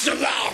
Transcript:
起来